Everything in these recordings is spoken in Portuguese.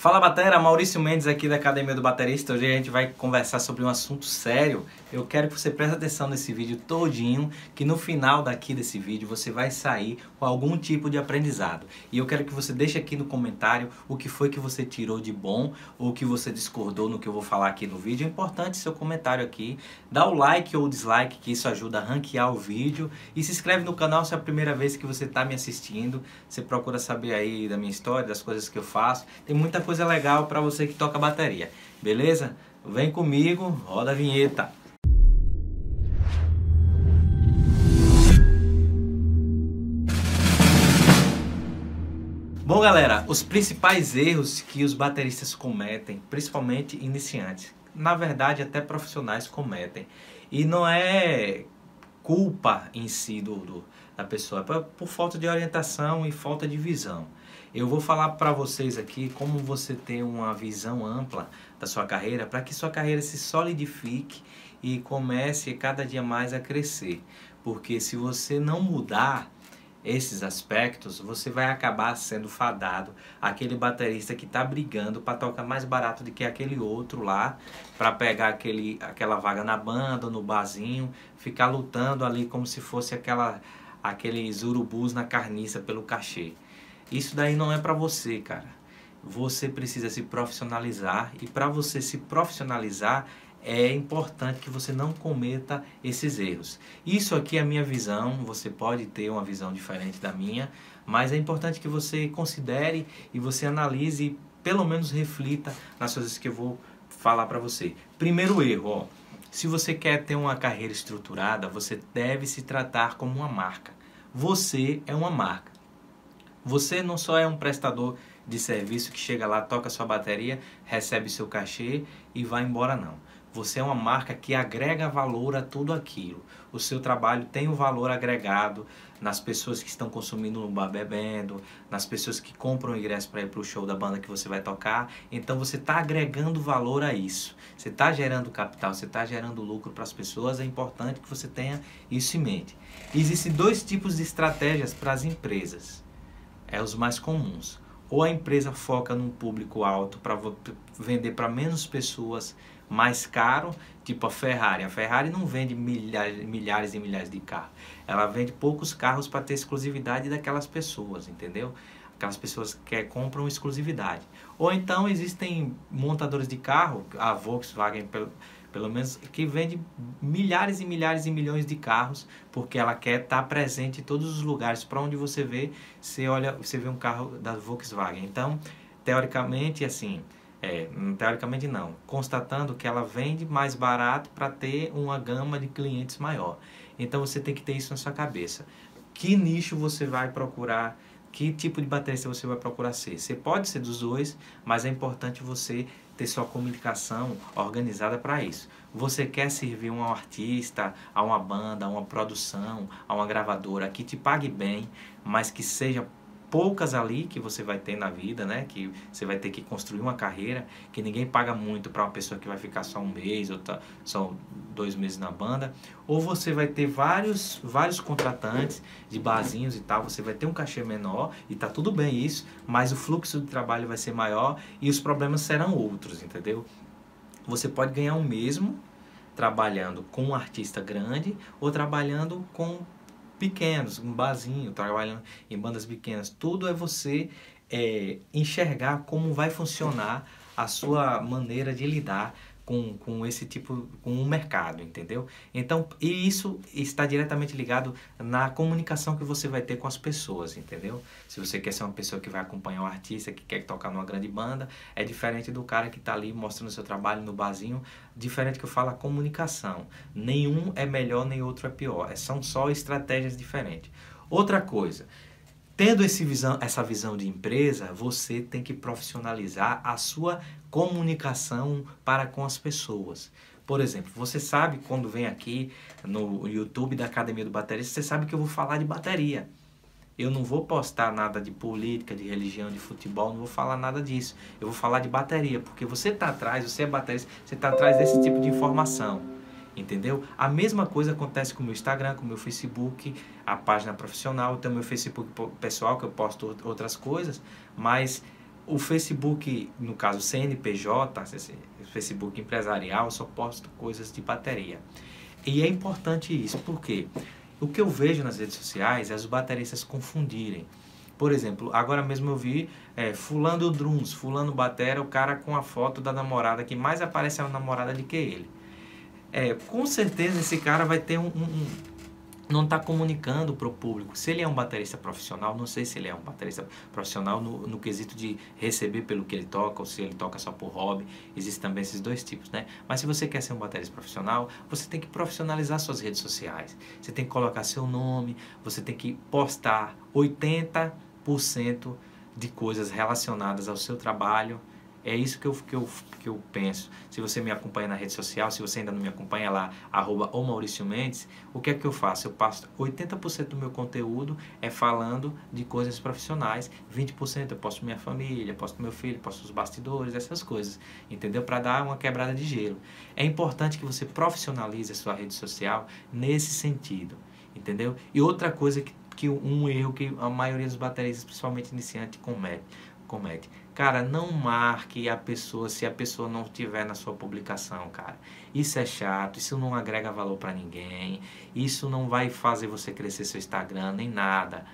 Fala Batera, Maurício Mendes aqui da Academia do Baterista. Hoje a gente vai conversar sobre um assunto sério. Eu quero que você preste atenção nesse vídeo todinho, que no final daqui desse vídeo você vai sair com algum tipo de aprendizado. E eu quero que você deixe aqui no comentário o que foi que você tirou de bom ou que você discordou no que eu vou falar aqui no vídeo. É importante seu comentário aqui. Dá o like ou dislike, que isso ajuda a ranquear o vídeo. E se inscreve no canal se é a primeira vez que você está me assistindo. Você procura saber aí da minha história, das coisas que eu faço. Tem muita coisa coisa legal para você que toca bateria. Beleza? Vem comigo, roda a vinheta. Bom, galera, os principais erros que os bateristas cometem, principalmente iniciantes, na verdade até profissionais cometem, e não é culpa em si do, do da pessoa, é por, por falta de orientação e falta de visão. Eu vou falar para vocês aqui como você ter uma visão ampla da sua carreira para que sua carreira se solidifique e comece cada dia mais a crescer. Porque se você não mudar esses aspectos, você vai acabar sendo fadado aquele baterista que está brigando para tocar mais barato do que aquele outro lá, para pegar aquele, aquela vaga na banda, no barzinho, ficar lutando ali como se fosse aquela aqueles urubus na carniça pelo cachê. Isso daí não é para você, cara. Você precisa se profissionalizar e para você se profissionalizar é importante que você não cometa esses erros. Isso aqui é a minha visão, você pode ter uma visão diferente da minha, mas é importante que você considere e você analise e pelo menos reflita nas coisas que eu vou falar para você. Primeiro erro, ó, se você quer ter uma carreira estruturada, você deve se tratar como uma marca. Você é uma marca. Você não só é um prestador de serviço que chega lá, toca sua bateria, recebe seu cachê e vai embora, não. Você é uma marca que agrega valor a tudo aquilo. O seu trabalho tem um valor agregado nas pessoas que estão consumindo no bar bebendo, nas pessoas que compram ingresso para ir para o show da banda que você vai tocar. Então você está agregando valor a isso. Você está gerando capital, você está gerando lucro para as pessoas. É importante que você tenha isso em mente. Existem dois tipos de estratégias para as empresas é os mais comuns. Ou a empresa foca num público alto para vender para menos pessoas mais caro, tipo a Ferrari. A Ferrari não vende milhares, milhares e milhares de carros. Ela vende poucos carros para ter exclusividade daquelas pessoas, entendeu? Aquelas pessoas que compram exclusividade. Ou então existem montadores de carro, a Volkswagen, pelo menos que vende milhares e milhares e milhões de carros, porque ela quer estar presente em todos os lugares. Para onde você vê, você olha, você vê um carro da Volkswagen. Então, teoricamente, assim, é, teoricamente não, constatando que ela vende mais barato para ter uma gama de clientes maior. Então, você tem que ter isso na sua cabeça. Que nicho você vai procurar? Que tipo de baterista você vai procurar ser? Você pode ser dos dois, mas é importante você ter sua comunicação organizada para isso. Você quer servir um artista, a uma banda, a uma produção, a uma gravadora que te pague bem, mas que seja poucas ali que você vai ter na vida, né? Que você vai ter que construir uma carreira, que ninguém paga muito para uma pessoa que vai ficar só um mês ou tá, só dois meses na banda. Ou você vai ter vários, vários contratantes de barzinhos e tal, você vai ter um cachê menor e tá tudo bem isso, mas o fluxo de trabalho vai ser maior e os problemas serão outros, entendeu? Você pode ganhar o mesmo trabalhando com um artista grande ou trabalhando com pequenos, um barzinho, trabalhando em bandas pequenas. Tudo é você é, enxergar como vai funcionar a sua maneira de lidar com, com esse tipo, com o mercado, entendeu? Então, e isso está diretamente ligado na comunicação que você vai ter com as pessoas, entendeu? Se você quer ser uma pessoa que vai acompanhar um artista, que quer tocar numa grande banda, é diferente do cara que está ali mostrando seu trabalho no barzinho, diferente que eu falo a comunicação. Nenhum é melhor, nem outro é pior. São só estratégias diferentes. Outra coisa, Tendo visão, essa visão de empresa, você tem que profissionalizar a sua comunicação para com as pessoas. Por exemplo, você sabe quando vem aqui no YouTube da Academia do Baterista, você sabe que eu vou falar de bateria. Eu não vou postar nada de política, de religião, de futebol, não vou falar nada disso. Eu vou falar de bateria, porque você está atrás, você é baterista, você está atrás desse tipo de informação entendeu? A mesma coisa acontece com o meu Instagram, com o meu Facebook, a página profissional, tem o meu Facebook pessoal que eu posto outras coisas, mas o Facebook, no caso CNPJ, Facebook empresarial, só posta coisas de bateria. E é importante isso, porque o que eu vejo nas redes sociais é os bateristas confundirem. Por exemplo, agora mesmo eu vi é, fulano drums, fulano batera, o cara com a foto da namorada que mais aparece a namorada do que ele. É, com certeza esse cara vai ter um, um, não está comunicando para o público. Se ele é um baterista profissional, não sei se ele é um baterista profissional no, no quesito de receber pelo que ele toca ou se ele toca só por hobby. Existem também esses dois tipos, né? Mas se você quer ser um baterista profissional, você tem que profissionalizar suas redes sociais. Você tem que colocar seu nome, você tem que postar 80% de coisas relacionadas ao seu trabalho é isso que eu, que, eu, que eu penso. Se você me acompanha na rede social, se você ainda não me acompanha lá, arroba o Maurício Mendes, o que é que eu faço? Eu passo 80% do meu conteúdo é falando de coisas profissionais, 20% eu posto minha família, posto meu filho, posto os bastidores, essas coisas, entendeu? Para dar uma quebrada de gelo. É importante que você profissionalize a sua rede social nesse sentido, entendeu? E outra coisa que, que um erro que a maioria dos bateristas, principalmente iniciantes, comete comete. Cara, não marque a pessoa se a pessoa não tiver na sua publicação, cara. Isso é chato, isso não agrega valor para ninguém, isso não vai fazer você crescer seu Instagram nem nada,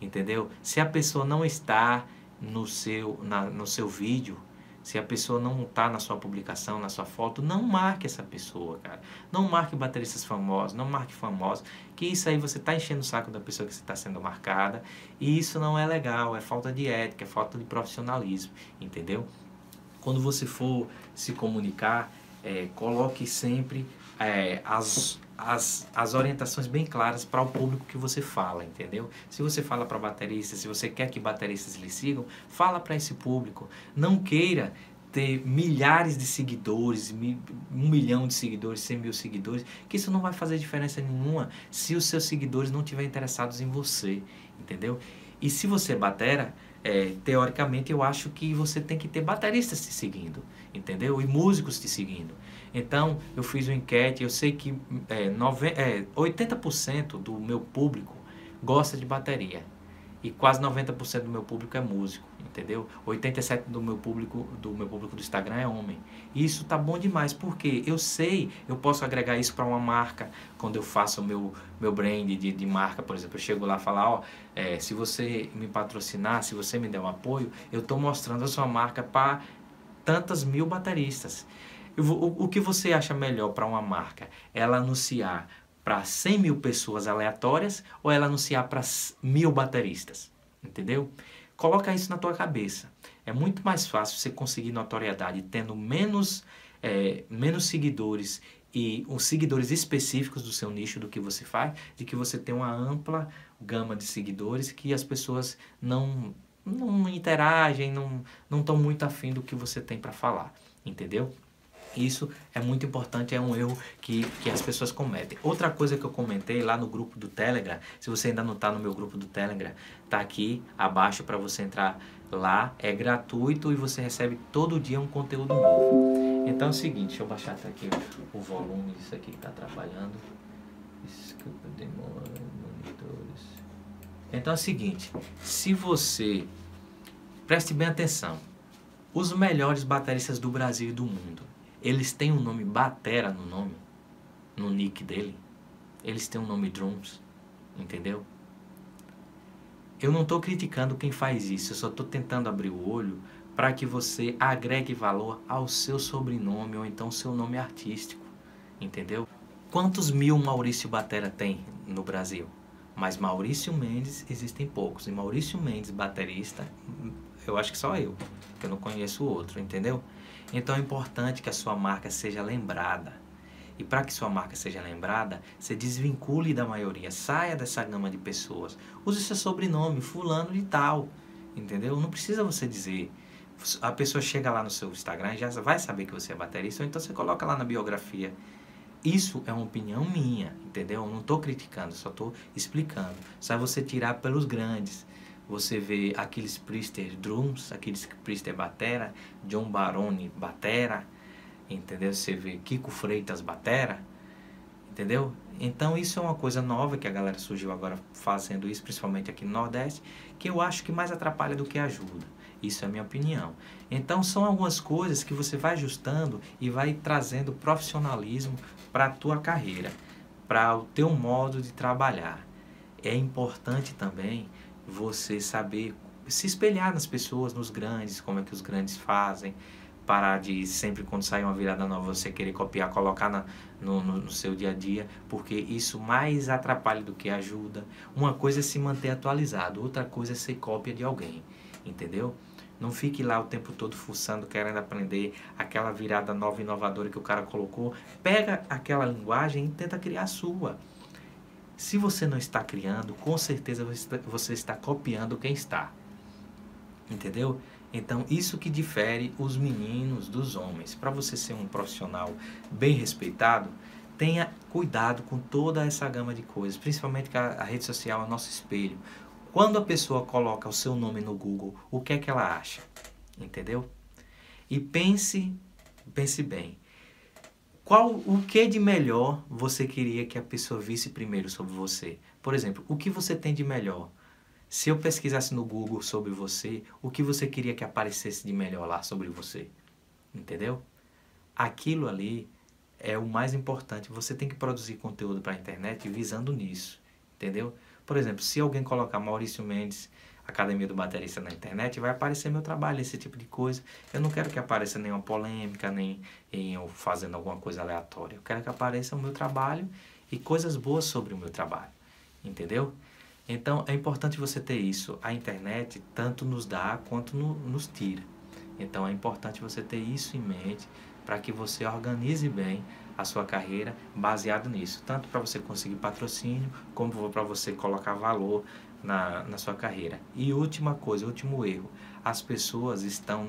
entendeu? Se a pessoa não está no seu, na, no seu vídeo, se a pessoa não está na sua publicação, na sua foto, não marque essa pessoa, cara. Não marque bateristas famosos, não marque famosos, que isso aí você está enchendo o saco da pessoa que você está sendo marcada, e isso não é legal, é falta de ética, é falta de profissionalismo, entendeu? Quando você for se comunicar, é, coloque sempre é, as, as, as orientações bem claras para o público que você fala, entendeu? Se você fala para bateristas, se você quer que bateristas lhe sigam, fala para esse público. Não queira ter milhares de seguidores, um milhão de seguidores, cem mil seguidores, que isso não vai fazer diferença nenhuma se os seus seguidores não estiverem interessados em você, entendeu? E se você é batera, é, teoricamente eu acho que você tem que ter bateristas te seguindo, entendeu? E músicos te seguindo. Então, eu fiz uma enquete, eu sei que é, nove, é, 80% do meu público gosta de bateria. E quase 90% do meu público é músico, entendeu? 87% do meu público do meu público do Instagram é homem. E isso tá bom demais, porque eu sei, eu posso agregar isso para uma marca quando eu faço o meu meu brand de, de marca, por exemplo, eu chego lá e falar, ó, é, se você me patrocinar, se você me der um apoio, eu estou mostrando a sua marca para tantas mil bateristas. O, o que você acha melhor para uma marca? Ela anunciar para 100 mil pessoas aleatórias ou ela anunciar para mil bateristas? Entendeu? Coloca isso na tua cabeça. É muito mais fácil você conseguir notoriedade tendo menos, é, menos seguidores e os seguidores específicos do seu nicho do que você faz, de que você tem uma ampla gama de seguidores que as pessoas não não interagem, não não estão muito afim do que você tem para falar, entendeu? Isso é muito importante, é um erro que, que as pessoas cometem. Outra coisa que eu comentei lá no grupo do Telegram, se você ainda não está no meu grupo do Telegram, tá aqui abaixo para você entrar lá, é gratuito e você recebe todo dia um conteúdo novo. Então é o seguinte, deixa eu baixar até aqui o volume disso aqui que está atrapalhando. Então é o seguinte, se você preste bem atenção, os melhores bateristas do Brasil e do mundo eles têm um nome Batera no nome, no nick dele. Eles têm um nome Drums, entendeu? Eu não estou criticando quem faz isso, eu só estou tentando abrir o olho para que você agregue valor ao seu sobrenome ou então seu nome artístico, entendeu? Quantos mil Maurício Batera tem no Brasil? Mas Maurício Mendes existem poucos. E Maurício Mendes, baterista, eu acho que só eu, que eu não conheço o outro, entendeu? Então é importante que a sua marca seja lembrada. E para que sua marca seja lembrada, você desvincule da maioria, saia dessa gama de pessoas. Use seu sobrenome, fulano de tal, entendeu? Não precisa você dizer. A pessoa chega lá no seu Instagram e já vai saber que você é baterista, ou então você coloca lá na biografia. Isso é uma opinião minha, entendeu? Eu não estou criticando, só estou explicando. Só você tirar pelos grandes você vê aqueles Priester drums, aqueles Priester batera, John Baroni batera, entendeu? Você vê Kiko Freitas batera, entendeu? Então isso é uma coisa nova que a galera surgiu agora fazendo isso, principalmente aqui no Nordeste, que eu acho que mais atrapalha do que ajuda. Isso é a minha opinião. Então são algumas coisas que você vai ajustando e vai trazendo profissionalismo para a tua carreira, para o teu modo de trabalhar. É importante também você saber se espelhar nas pessoas, nos grandes, como é que os grandes fazem, parar de sempre quando sai uma virada nova você querer copiar, colocar na, no, no, no, seu dia a dia, porque isso mais atrapalha do que ajuda. Uma coisa é se manter atualizado, outra coisa é ser cópia de alguém, entendeu? Não fique lá o tempo todo fuçando, querendo aprender aquela virada nova inovadora que o cara colocou. Pega aquela linguagem e tenta criar a sua. Se você não está criando, com certeza você está copiando quem está. Entendeu? Então, isso que difere os meninos dos homens. Para você ser um profissional bem respeitado, tenha cuidado com toda essa gama de coisas, principalmente que a, rede social é nosso espelho. Quando a pessoa coloca o seu nome no Google, o que é que ela acha? Entendeu? E pense, pense bem. Qual o que de melhor você queria que a pessoa visse primeiro sobre você? Por exemplo, o que você tem de melhor? Se eu pesquisasse no Google sobre você, o que você queria que aparecesse de melhor lá sobre você? Entendeu? Aquilo ali é o mais importante. Você tem que produzir conteúdo para a internet visando nisso. Entendeu? Por exemplo, se alguém colocar Maurício Mendes, Academia do Baterista na internet, vai aparecer meu trabalho, esse tipo de coisa. Eu não quero que apareça nenhuma polêmica, nem em eu fazendo alguma coisa aleatória. Eu quero que apareça o meu trabalho e coisas boas sobre o meu trabalho. Entendeu? Então é importante você ter isso. A internet tanto nos dá quanto no, nos tira. Então é importante você ter isso em mente para que você organize bem a sua carreira baseado nisso, tanto para você conseguir patrocínio, como para você colocar valor na, na sua carreira. E última coisa, último erro, as pessoas estão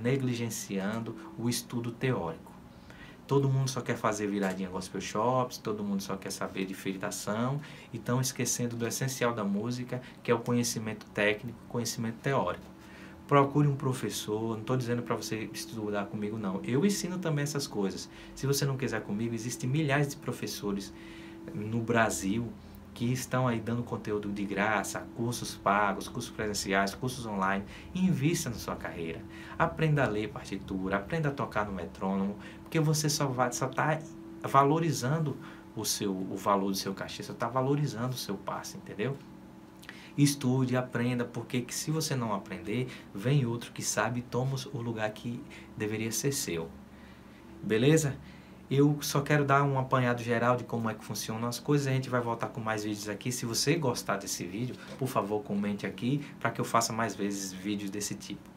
negligenciando o estudo teórico. Todo mundo só quer fazer viradinha gospel shops, todo mundo só quer saber de fritação e estão esquecendo do essencial da música, que é o conhecimento técnico, conhecimento teórico. Procure um professor, não estou dizendo para você estudar comigo, não. Eu ensino também essas coisas. Se você não quiser comigo, existem milhares de professores no Brasil que estão aí dando conteúdo de graça, cursos pagos, cursos presenciais, cursos online. Invista na sua carreira. Aprenda a ler partitura, aprenda a tocar no metrônomo, porque você só vai só está valorizando o seu o valor do seu cachê, você está valorizando o seu passe, entendeu? Estude, aprenda, porque que se você não aprender, vem outro que sabe e toma o lugar que deveria ser seu. Beleza? Eu só quero dar um apanhado geral de como é que funcionam as coisas. A gente vai voltar com mais vídeos aqui. Se você gostar desse vídeo, por favor, comente aqui para que eu faça mais vezes vídeos desse tipo.